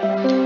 Bye.